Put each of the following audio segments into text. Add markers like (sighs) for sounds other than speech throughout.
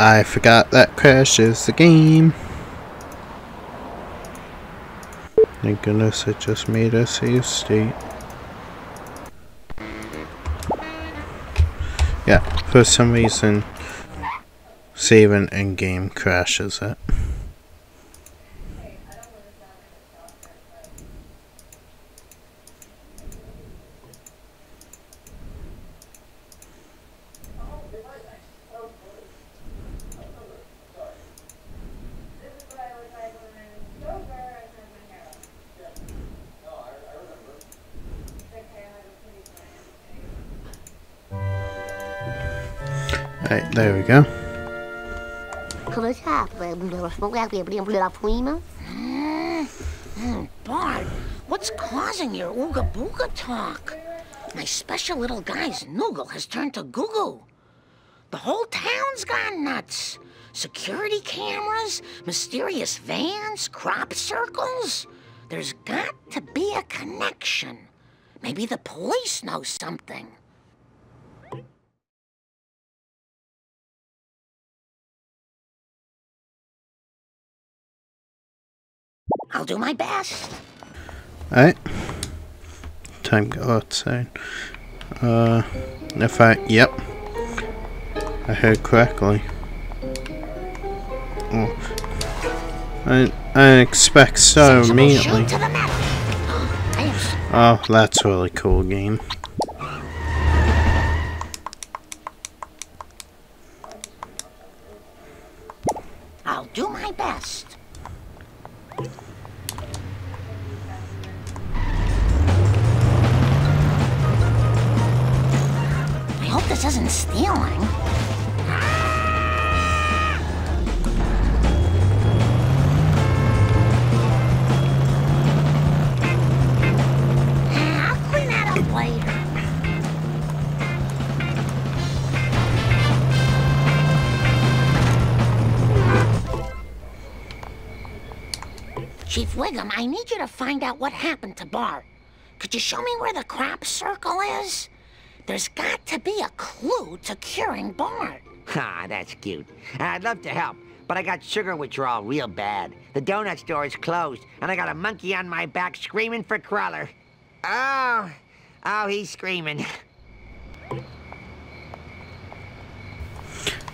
I forgot that crashes the game. Thank goodness it just made a save state. Yeah, for some reason, saving in game crashes it. Alright, there we go. What's causing your ooga booga talk? My special little guy's noogle has turned to goo goo. The whole town's gone nuts. Security cameras, mysterious vans, crop circles. There's got to be a connection. Maybe the police know something. I'll do my best. Alright. Time go outside. Uh, if I, yep. I heard correctly. Oh. I, I expect so immediately. shoot to the metal. I am s- Oh, that's a really cool game. I'll do my best. This isn't stealing. Chief Wiggum, I need you to find out what happened to Bart. Could you show me where the crop circle is? There's got to be a clue to curing Bart. Ha, that's cute. I'd love to help, but I got sugar withdrawal real bad. The donut store is closed, and I got a monkey on my back screaming for Cruller. Oh, oh, he's screaming.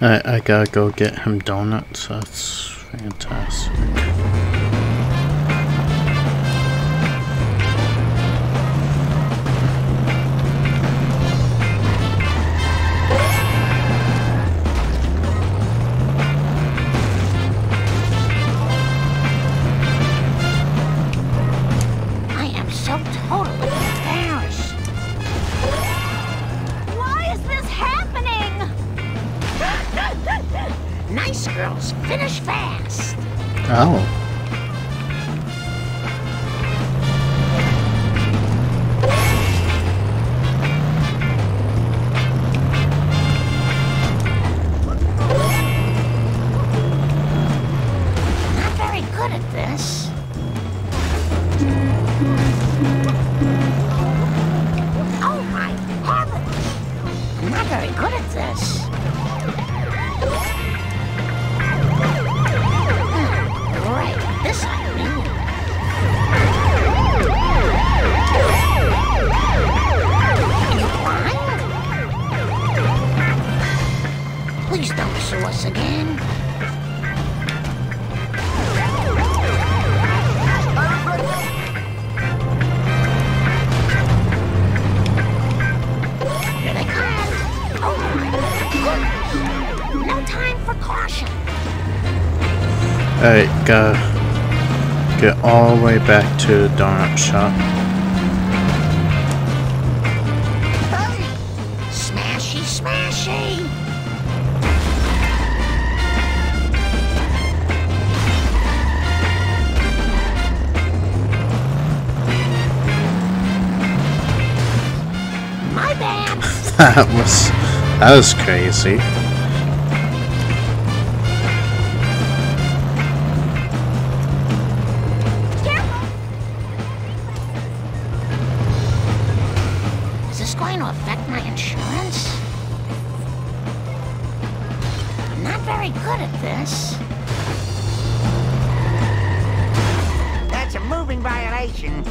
I, I gotta go get him donuts. That's fantastic. Oh. Not very good at this. Alright, gotta get all the way back to the donut shop. Smashy, smashy. My bad. (laughs) that was that was crazy. Very good at this. That's a moving violation.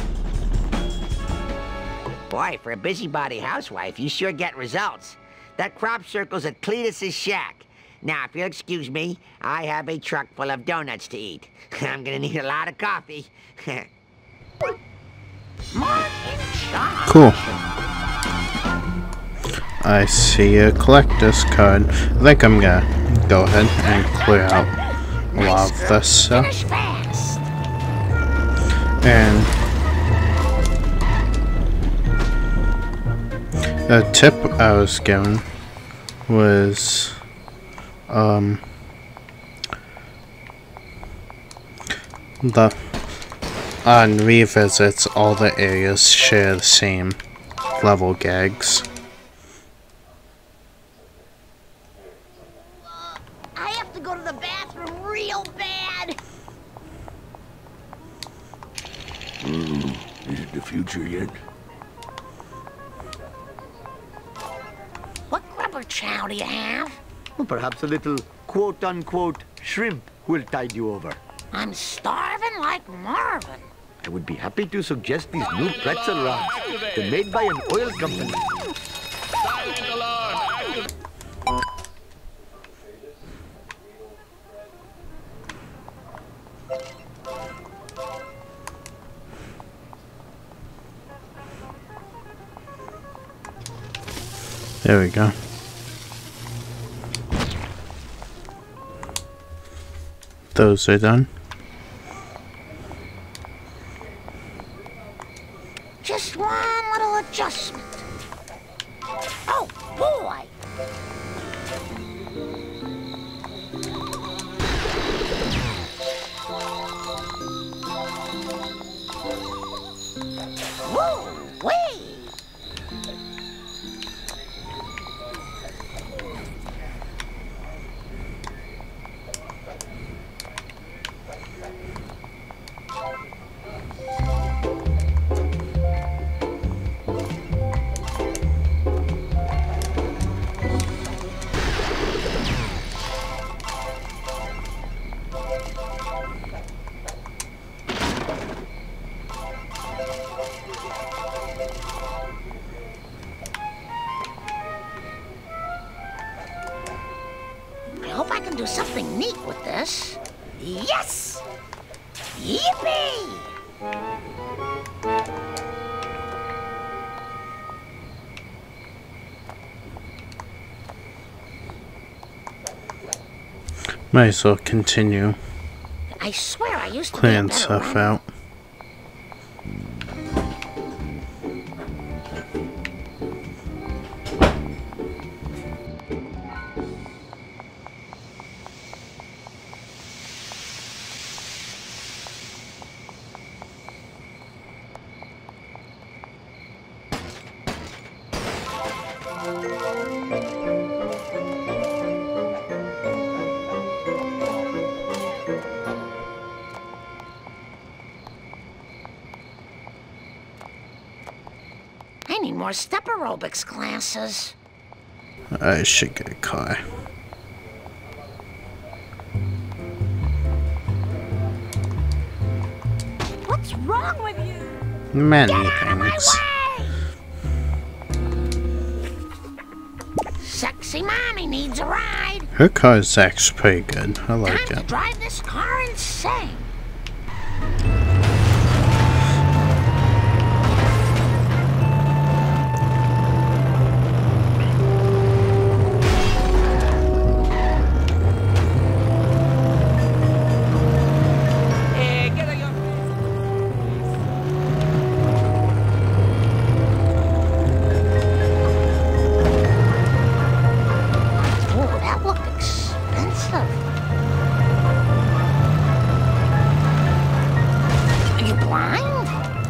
Boy, for a busybody housewife, you sure get results. That crop circle's at Cletus's shack. Now, if you'll excuse me, I have a truck full of donuts to eat. (laughs) I'm gonna need a lot of coffee. (laughs) Marge in charge. Cool. I see a collector's card. I think I'm gonna go ahead and clear out a lot of this stuff. And a tip I was given was um the on revisits all the areas share the same level gags. I have to go to the bathroom real bad. Is it the future yet? What grubber chow do you have? Well, perhaps a little quote-unquote shrimp will tide you over. I'm starving like Marvin. I would be happy to suggest these new pretzel rods. They're made by an oil company. There we go. Those are done. Just one little adjustment. Oh, boy! Whoa, wee! Hope I can do something neat with this. Yes! Yippee! Might as well continue I swear I used to clearing stuff out. Step aerobics classes. I should get a car. What's wrong with you? Many Out of my things. Sexy mommy needs a ride. Her car is actually pretty good. I like Time to it. drive this car insane.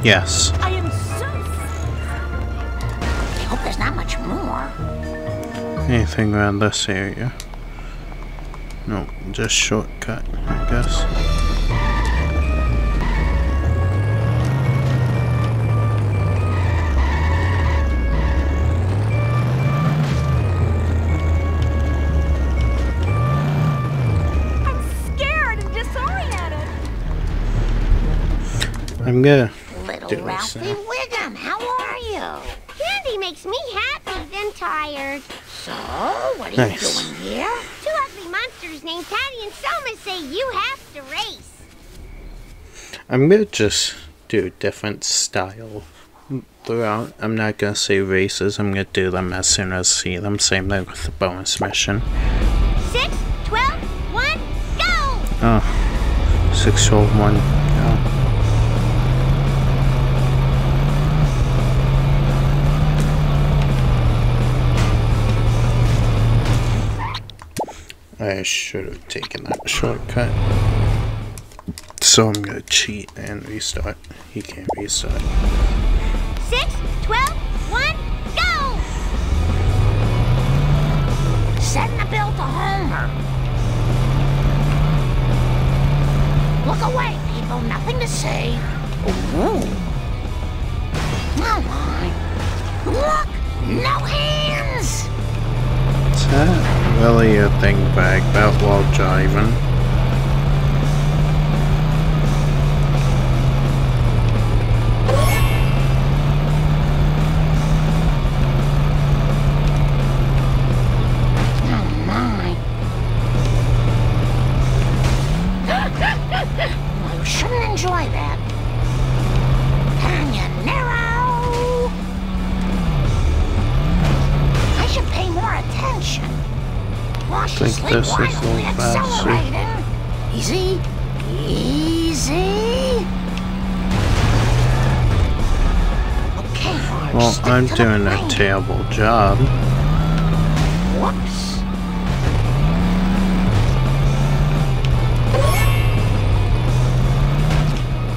Yes. I am so. I hope there's not much more. Anything around this area? No, just shortcut, I guess. I'm gonna Little Ralphie now. Wiggum, how are you? Candy makes me happy, then tired. So, what are Nice. you doing here? Two ugly monsters named Patty and Selma say you have to race. I'm gonna just do different style throughout. I'm not gonna say races. I'm gonna do them as soon as I see them. Same thing with the bonus mission. Six, twelve, one, go! Oh, six, twelve, one. I should have taken that shortcut. So I'm gonna cheat and restart. He can't restart. Six, twelve, one, go! Send the bill to Homer. Look away, people. Nothing to say. Ooh. Oh my. Look! No hands! Is that really a thing about while I'm doing a terrible job. Whoops.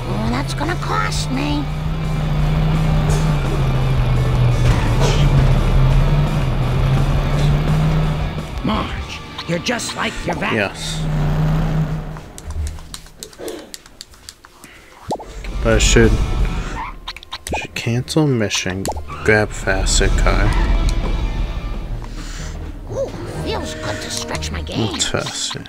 Oh, that's gonna cost me. Marge, you're just like your vac. Yes. But I should should cancel mission, grab faster car, Ooh, feels good to stretch my. What's faster.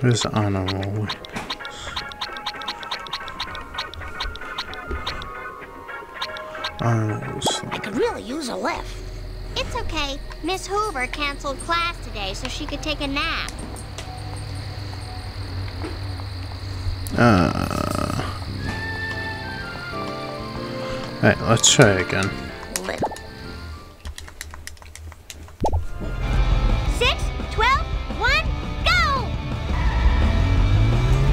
Where's the honor roll? Honor rolls. I could really use a lift. It's okay. Miss Hoover canceled class today so she could take a nap. Uh. Alright, let's try again. Six, twelve, one, go!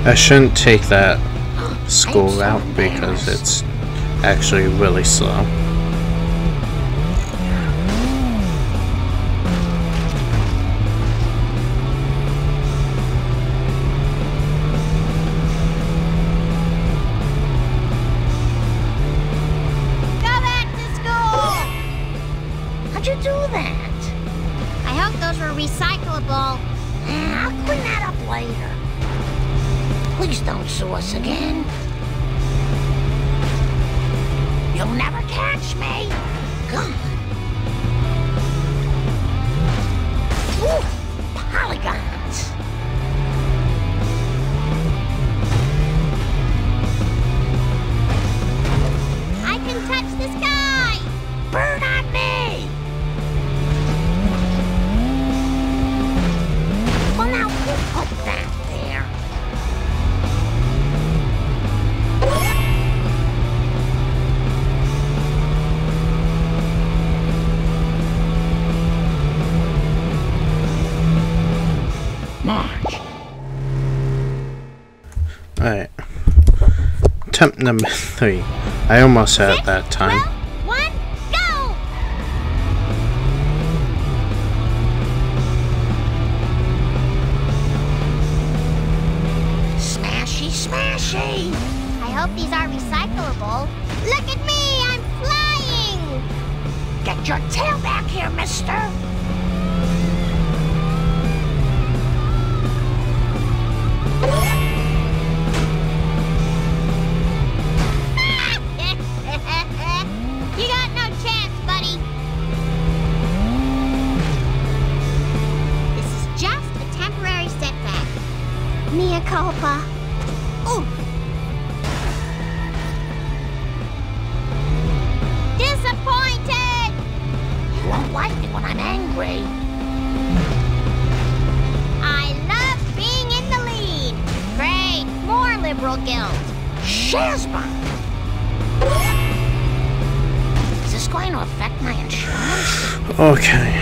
I shouldn't take that (gasps) school route because it's actually really slow. Later. Please don't sue us again. You'll never catch me. God. Attempt number three. I almost had it that time. Liberal. Shazma! Is this going to affect my insurance? Okay.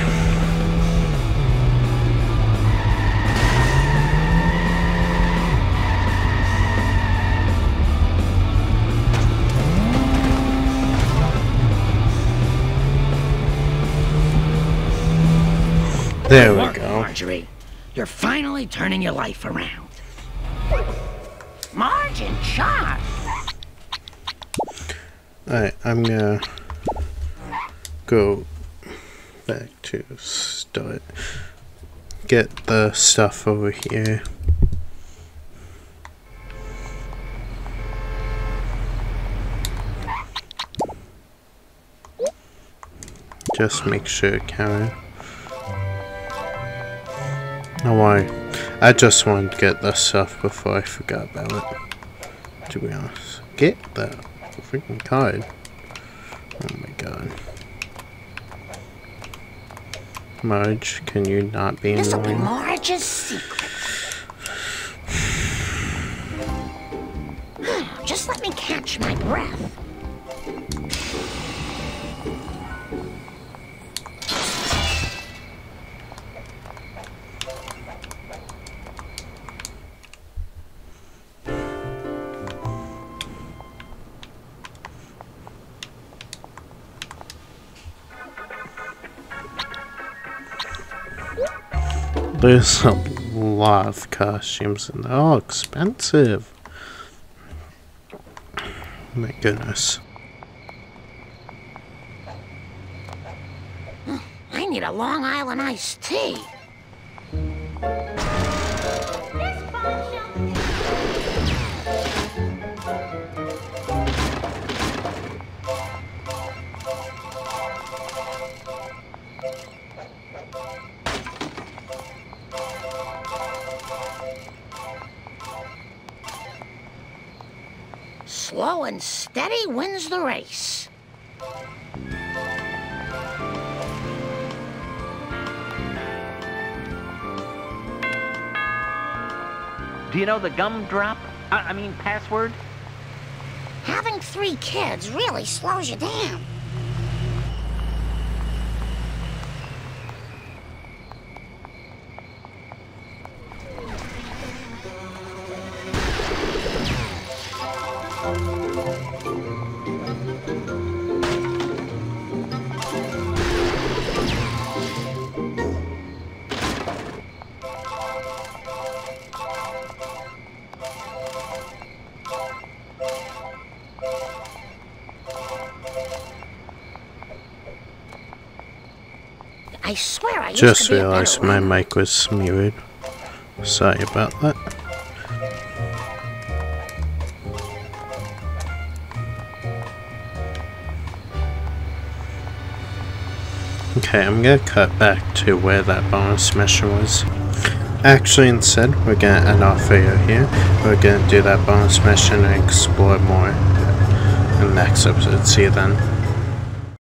There we go. Marjorie. You're finally turning your life around. In charge. Alright, I'm gonna go back to start. Get the stuff over here. Just make sure, Karen. No worry. I just wanted to get this stuff before I forgot about it. Be honest. Get that freaking card. Oh my god. Marge, can you not be This'll be? Marge's secret. (sighs) Just let me catch my breath. There's a (laughs) lot of costumes and they're all expensive. My goodness. I need a Long Island iced tea. Slow and steady wins the race. Do you know the gumdrop? I, I mean, password? Having three kids really slows you down. I swear I Just to be a better realized my mic was muted. Sorry about that. Okay, I'm gonna cut back to where that bonus mission was. Actually, instead, we're gonna end our video here. We're gonna do that bonus mission and explore more in the next episode. See you then.